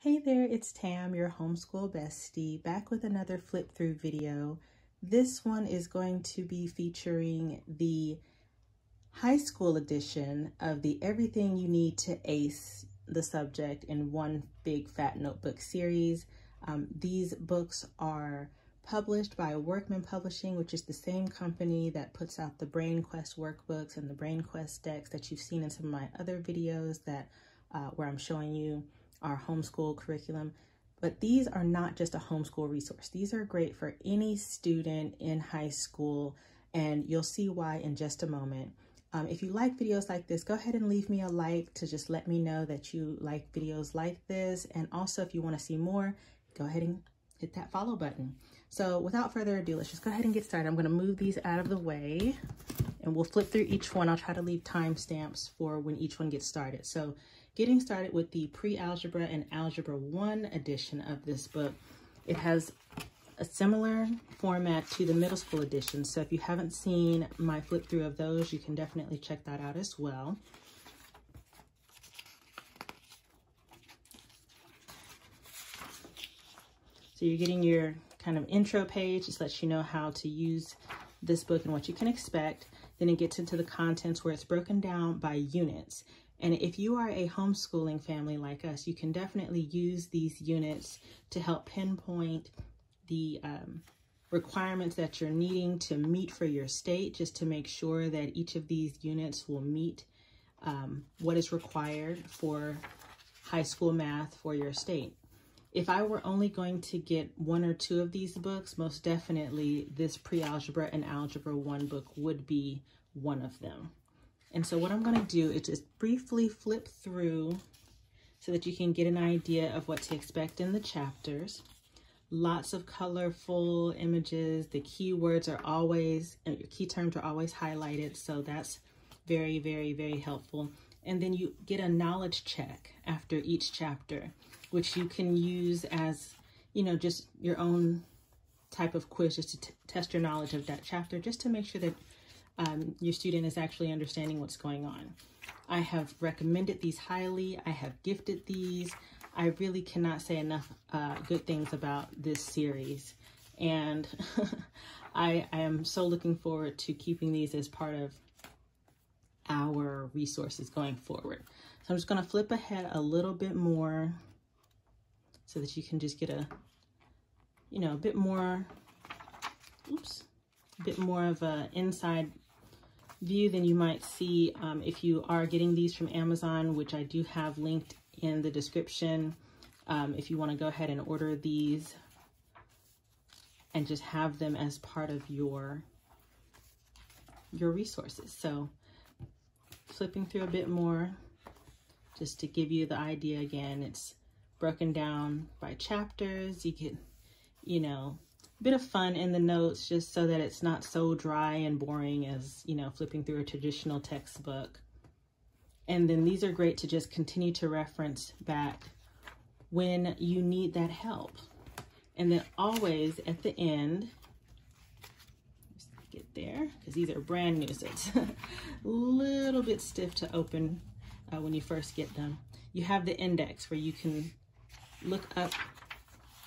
Hey there, it's Tam, your homeschool bestie, back with another flip through video. This one is going to be featuring the high school edition of the Everything You Need to Ace the Subject in One Big Fat Notebook series. Um, these books are published by Workman Publishing, which is the same company that puts out the Brain Quest workbooks and the Brain Quest decks that you've seen in some of my other videos that uh, where I'm showing you our homeschool curriculum. But these are not just a homeschool resource. These are great for any student in high school, and you'll see why in just a moment. Um, if you like videos like this, go ahead and leave me a like to just let me know that you like videos like this. And also, if you want to see more, go ahead and hit that follow button. So without further ado, let's just go ahead and get started. I'm going to move these out of the way and we'll flip through each one. I'll try to leave timestamps for when each one gets started. So getting started with the pre-algebra and algebra 1 edition of this book. It has a similar format to the middle school edition. So if you haven't seen my flip through of those, you can definitely check that out as well. So you're getting your kind of intro page. Just lets you know how to use this book and what you can expect. Then it gets into the contents where it's broken down by units. And if you are a homeschooling family like us, you can definitely use these units to help pinpoint the um, requirements that you're needing to meet for your state, just to make sure that each of these units will meet um, what is required for high school math for your state. If I were only going to get one or two of these books, most definitely this pre-algebra and algebra one book would be one of them. And so what I'm going to do is just briefly flip through so that you can get an idea of what to expect in the chapters. Lots of colorful images. The keywords are always, uh, your key terms are always highlighted. So that's very, very, very helpful. And then you get a knowledge check after each chapter, which you can use as, you know, just your own type of quiz just to test your knowledge of that chapter, just to make sure that um, your student is actually understanding what's going on. I have recommended these highly. I have gifted these. I really cannot say enough uh, good things about this series. And I, I am so looking forward to keeping these as part of our resources going forward. So I'm just going to flip ahead a little bit more so that you can just get a, you know, a bit more, oops, a bit more of a inside view than you might see um, if you are getting these from Amazon, which I do have linked in the description. Um, if you want to go ahead and order these and just have them as part of your your resources. So flipping through a bit more just to give you the idea again, it's broken down by chapters. You can, you know, bit of fun in the notes just so that it's not so dry and boring as, you know, flipping through a traditional textbook. And then these are great to just continue to reference back when you need that help. And then always at the end, get there, because these are brand new, so it's a little bit stiff to open uh, when you first get them. You have the index where you can look up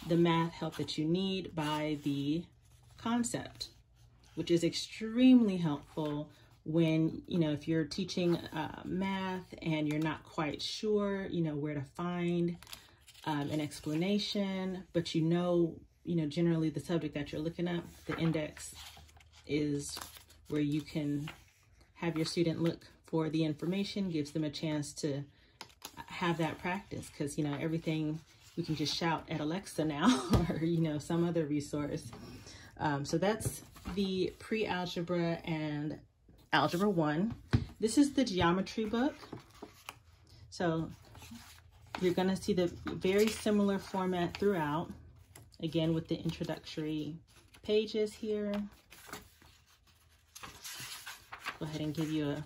the math help that you need by the concept, which is extremely helpful when, you know, if you're teaching uh, math and you're not quite sure, you know, where to find um, an explanation, but you know, you know, generally the subject that you're looking at, the index is where you can have your student look for the information, gives them a chance to have that practice. Because, you know, everything we can just shout at Alexa now or, you know, some other resource. Um, so that's the pre-algebra and algebra one. This is the geometry book. So you're gonna see the very similar format throughout. Again, with the introductory pages here. Go ahead and give you a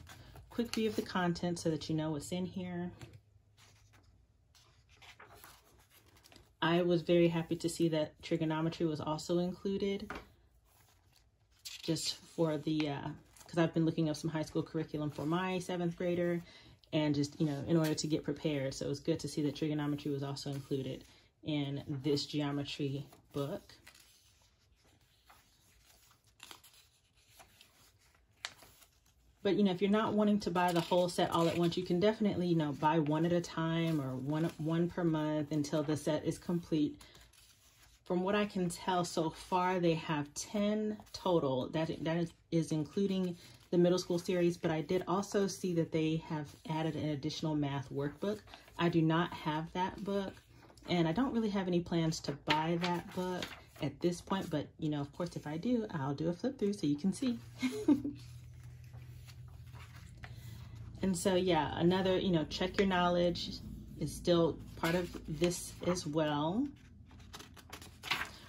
quick view of the content so that you know what's in here. I was very happy to see that trigonometry was also included just for the, because uh, I've been looking up some high school curriculum for my seventh grader and just, you know, in order to get prepared. So it was good to see that trigonometry was also included in this geometry book. But, you know, if you're not wanting to buy the whole set all at once, you can definitely, you know, buy one at a time or one, one per month until the set is complete. From what I can tell so far, they have 10 total. That, that is, including the middle school series, but I did also see that they have added an additional math workbook. I do not have that book, and I don't really have any plans to buy that book at this point, but you know, of course, if I do, I'll do a flip through so you can see. And so, yeah, another, you know, check your knowledge is still part of this as well,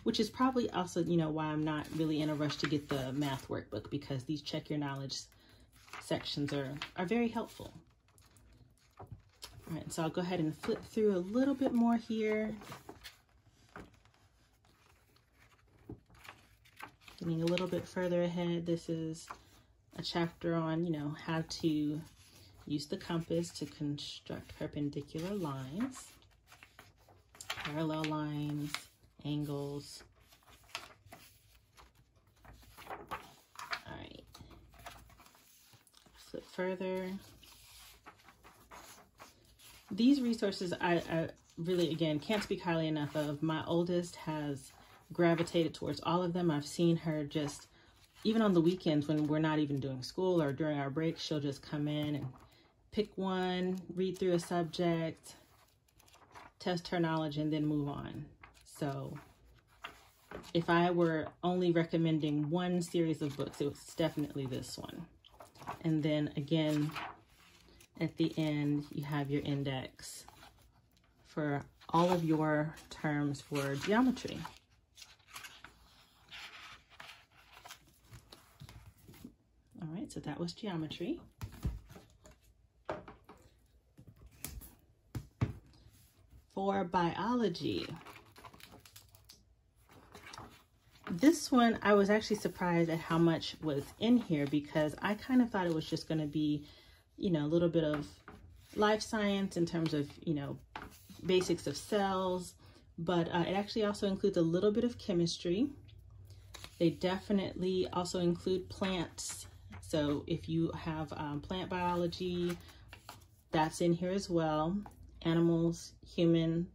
which is probably also, you know, why I'm not really in a rush to get the math workbook because these check your knowledge sections are, are very helpful. All right, so I'll go ahead and flip through a little bit more here. Getting a little bit further ahead, this is a chapter on, you know, how to Use the compass to construct perpendicular lines, parallel lines, angles. All right. Flip further. These resources I, I really, again, can't speak highly enough of. My oldest has gravitated towards all of them. I've seen her just, even on the weekends when we're not even doing school or during our breaks, she'll just come in and pick one, read through a subject, test her knowledge, and then move on. So if I were only recommending one series of books, it was definitely this one. And then again, at the end, you have your index for all of your terms for geometry. All right, so that was geometry. For biology. This one, I was actually surprised at how much was in here because I kind of thought it was just going to be, you know, a little bit of life science in terms of, you know, basics of cells, but uh, it actually also includes a little bit of chemistry. They definitely also include plants. So if you have um, plant biology, that's in here as well animals, human,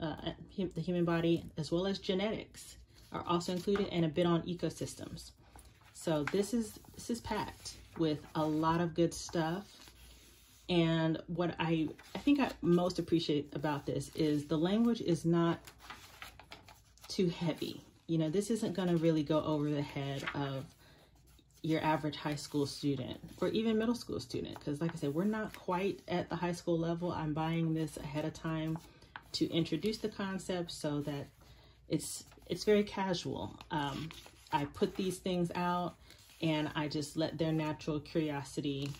uh, the human body, as well as genetics are also included and a bit on ecosystems. So this is this is packed with a lot of good stuff. And what I, I think I most appreciate about this is the language is not too heavy. You know, this isn't going to really go over the head of your average high school student or even middle school student. Because like I said, we're not quite at the high school level. I'm buying this ahead of time to introduce the concept so that it's it's very casual. Um, I put these things out and I just let their natural curiosity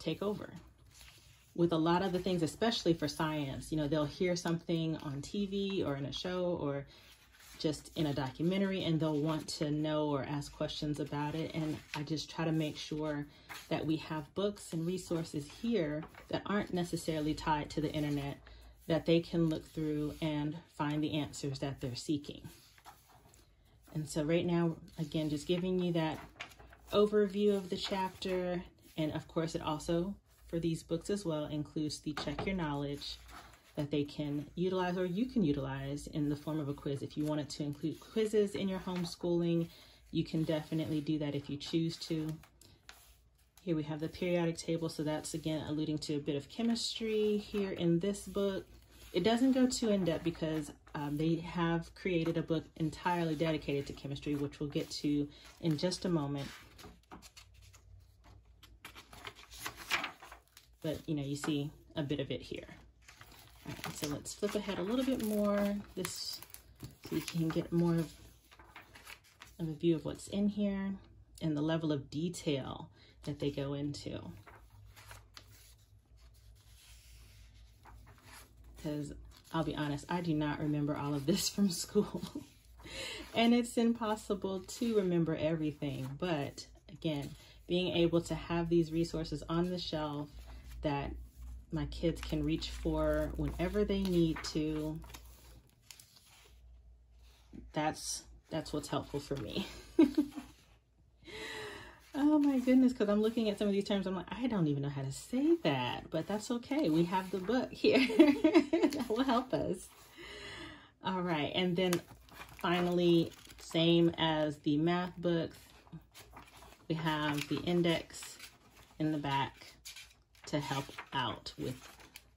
take over. With a lot of the things, especially for science, you know, they'll hear something on TV or in a show or just in a documentary and they'll want to know or ask questions about it. And I just try to make sure that we have books and resources here that aren't necessarily tied to the internet that they can look through and find the answers that they're seeking. And so right now, again, just giving you that overview of the chapter. And of course, it also, for these books as well, includes the Check Your Knowledge that they can utilize or you can utilize in the form of a quiz. If you wanted to include quizzes in your homeschooling, you can definitely do that if you choose to. Here we have the periodic table, so that's again alluding to a bit of chemistry here in this book. It doesn't go too in-depth because um, they have created a book entirely dedicated to chemistry, which we'll get to in just a moment. But, you know, you see a bit of it here. Right, so let's flip ahead a little bit more, this so you can get more of, of a view of what's in here and the level of detail that they go into. Because I'll be honest, I do not remember all of this from school. and it's impossible to remember everything. But again, being able to have these resources on the shelf that my kids can reach for whenever they need to. That's that's what's helpful for me. oh my goodness, because I'm looking at some of these terms, I'm like, I don't even know how to say that, but that's okay. We have the book here that will help us. All right, and then finally, same as the math books, we have the index in the back to help out with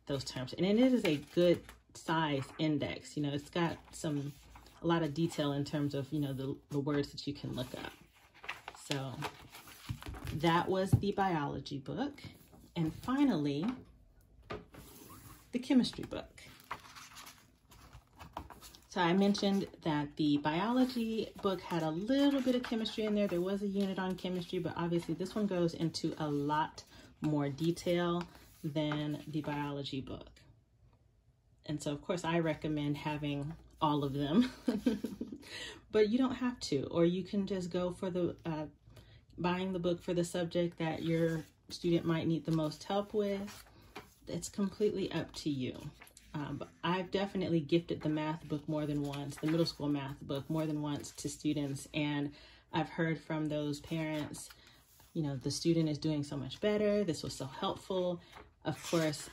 those terms. And it is a good size index. You know, it's got some, a lot of detail in terms of, you know, the, the words that you can look up. So that was the biology book. And finally, the chemistry book. So I mentioned that the biology book had a little bit of chemistry in there. There was a unit on chemistry, but obviously this one goes into a lot more detail than the biology book. And so, of course, I recommend having all of them, but you don't have to, or you can just go for the uh, buying the book for the subject that your student might need the most help with. It's completely up to you. Um, but I've definitely gifted the math book more than once, the middle school math book more than once to students. And I've heard from those parents you know, the student is doing so much better. This was so helpful. Of course,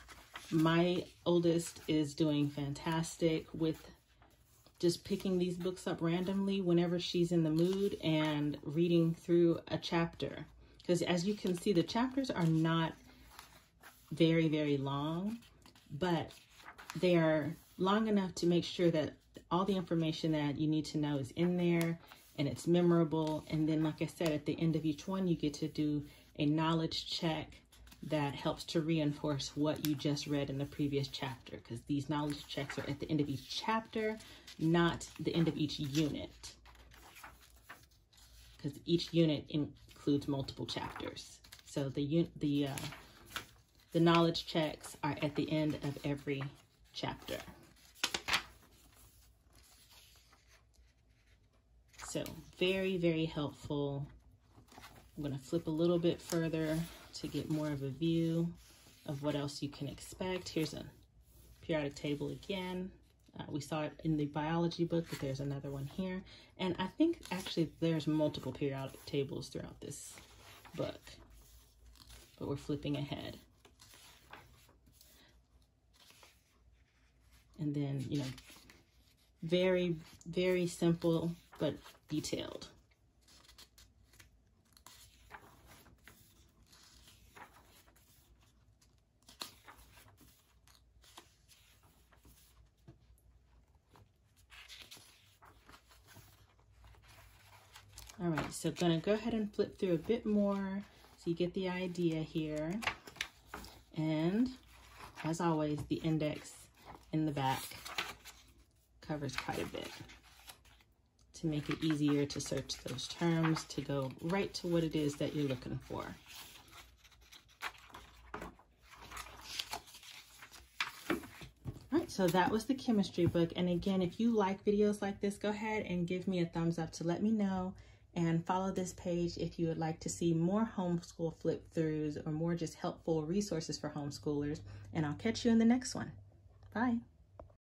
my oldest is doing fantastic with just picking these books up randomly whenever she's in the mood and reading through a chapter. Because as you can see, the chapters are not very, very long, but they are long enough to make sure that all the information that you need to know is in there and it's memorable. And then, like I said, at the end of each one, you get to do a knowledge check that helps to reinforce what you just read in the previous chapter because these knowledge checks are at the end of each chapter, not the end of each unit. Because each unit includes multiple chapters. So the the uh, the knowledge checks are at the end of every chapter. So very, very helpful. I'm going to flip a little bit further to get more of a view of what else you can expect. Here's a periodic table again. Uh, we saw it in the biology book, but there's another one here. And I think actually there's multiple periodic tables throughout this book, but we're flipping ahead. And then, you know, very, very simple, but detailed. All right, so gonna go ahead and flip through a bit more so you get the idea here. And as always, the index in the back covers quite a bit to make it easier to search those terms to go right to what it is that you're looking for. All right, so that was the chemistry book. And again, if you like videos like this, go ahead and give me a thumbs up to let me know and follow this page if you would like to see more homeschool flip throughs or more just helpful resources for homeschoolers. And I'll catch you in the next one. Bye.